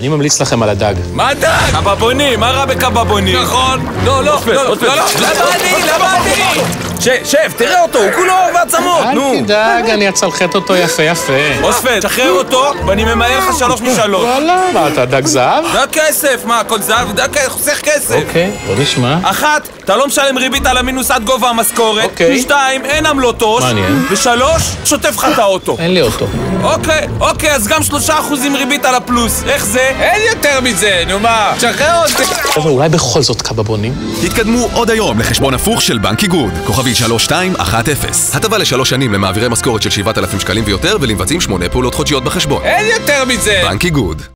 אני ממליץ לכם על הדג. מה דג? קבבוני, מה רע בקבבוני? נכון. לא, לא, לא, לא, לא, למה אני? למה אני? ש- שב, תראה אותו, הוא כולו עור ועצמות, נו. אל תדאג, אני אצלחת אותו יפה יפה. אוספד, שחרר אותו, ואני ממלא לך שלוש משלוש. וואלה, מה אתה דג זהב? דג כסף, מה, הכל זהב? דג כסף, חוסך כסף. אוקיי, בוא נשמע. אחת, אתה לא משלם ריבית על המינוס עד גובה המשכורת. אוקיי. שתיים, אין עמלות עו"ש. מעניין. ושלוש, שוטף לך את האוטו. אין לי אותו. אוקיי, אוקיי, אז גם שלושה אחוזים ריבית על הפלוס. איך זה? אין יותר מזה, נו מה? שחרר אותי. אולי בכל זאת קבבונים? התקדמו עוד היום לחשבון הפוך של בנק איגוד, כוכבי 3210. הטבה לשלוש שנים למעבירי משכורת של 7,000 שקלים ויותר ולמבצעים שמונה פעולות חודשיות בחשבון. אין יותר מזה! בנק איגוד